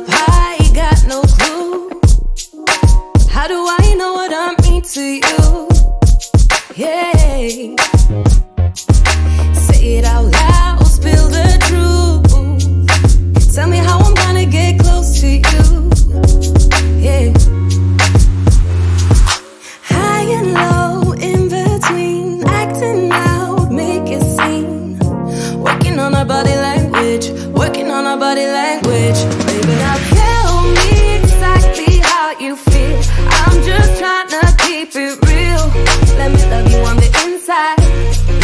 pie, got no clue. How do I know what I mean to you? Yeah. Say it out loud, spill the truth. Tell me how I'm gonna get close to you. Yeah. High and low, in between, acting out. Working on our body language, working on our body language. On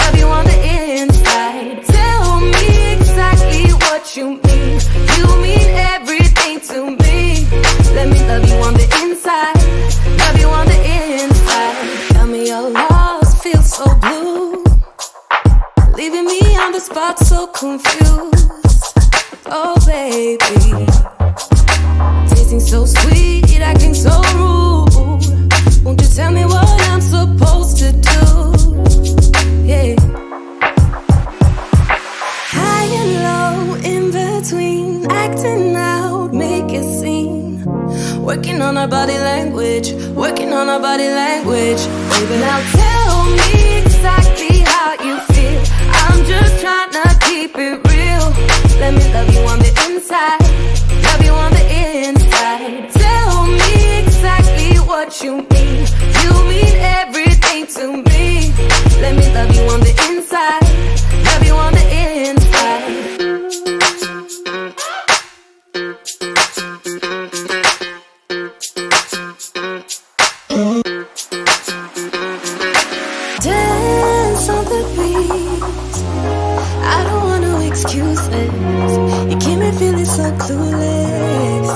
love you on the inside. Tell me exactly what you mean. You mean everything to me. Let me love you on the inside, love you on the inside. Tell me you're lost, feel so blue. Leaving me on the spot so confused. Oh, baby. Tasting so sweet, Working on our body language, working on our body language. Baby, now tell me exactly how you feel. please. I don't want no excuses. You keep me feeling so clueless.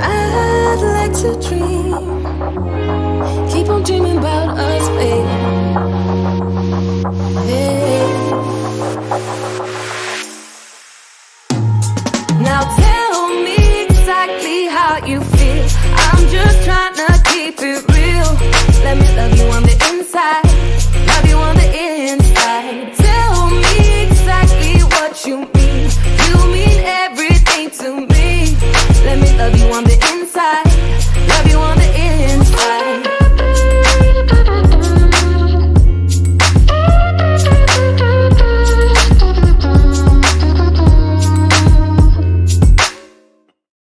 I'd like to dream. Keep on dreaming about us, babe.